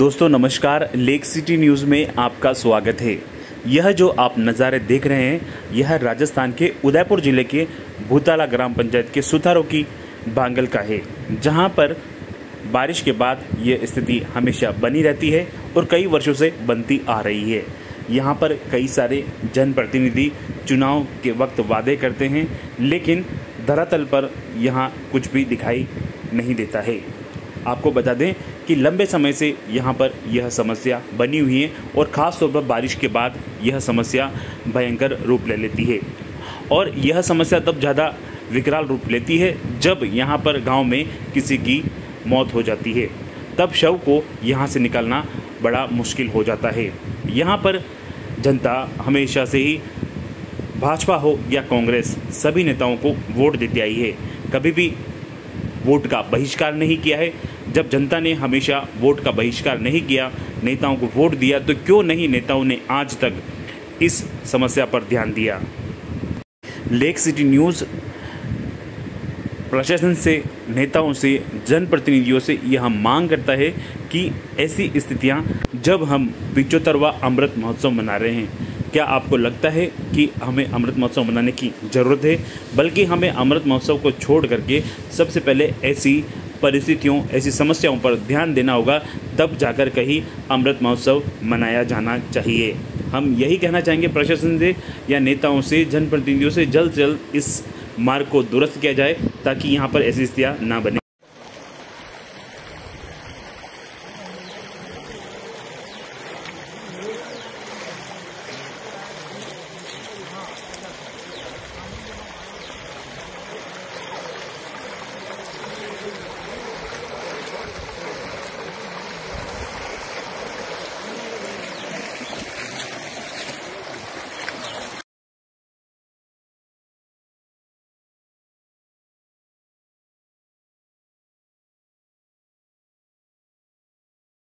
दोस्तों, नमस्कार। Lake city news में आपका स्वागत है। यह जो आप नज़ारे देख रहे हैं, यह राजस्थान के उदयपुर ज़िले के भूताला ग्राम पंचायत के सुथारों की बांगल का है, जहाँ पर बारिश के बाद ये स्थिति हमेशा बनी रहती है और कई वर्षों से बनती आ रही है। यहाँ पर कई सारे जनप्रतिनिधि चुनाव के वक्त वादे करते हैं, लेकिन धरातल पर यहाँ कुछ भी दिखाई नहीं देता है। आपको बता दें कि लंबे समय से यहाँ पर यह समस्या बनी हुई है और ख़ास तौर पर बारिश के बाद यह समस्या भयंकर रूप ले लेती है। और यह समस्या तब ज़्यादा विकराल रूप लेती है जब यहाँ पर गाँव में किसी की मौत हो जाती है। तब शव को यहाँ से निकालना बड़ा मुश्किल हो जाता है। यहाँ पर जनता हमेशा से ही भाजपा हो या कांग्रेस, सभी नेताओं को वोट देती आई है। कभी भी वोट का बहिष्कार नहीं किया है। जब जनता ने हमेशा वोट का बहिष्कार नहीं किया, नेताओं को वोट दिया तो क्यों नहीं नेताओं ने आज तक इस समस्या पर ध्यान दिया? लेक सिटी न्यूज़ प्रशासन से, नेताओं से, जनप्रतिनिधियों से यह मांग करता है कि ऐसी स्थितियाँ जब हम पिचोत्तरवा अमृत महोत्सव मना रहे हैं क्या आपको लगता है कि हमें अमृत महोत्सव मनाने की ज़रूरत है? बल्कि हमें अमृत महोत्सव को छोड़ करके सबसे पहले ऐसी परिस्थितियों, ऐसी समस्याओं पर ध्यान देना होगा, तब जाकर कहीं अमृत महोत्सव मनाया जाना चाहिए। हम यही कहना चाहेंगे प्रशासन से या नेताओं से, जनप्रतिनिधियों से, जल्द से जल्द इस मार्ग को दुरुस्त किया जाए, ताकि यहाँ पर ऐसी स्थितियाँ ना बने।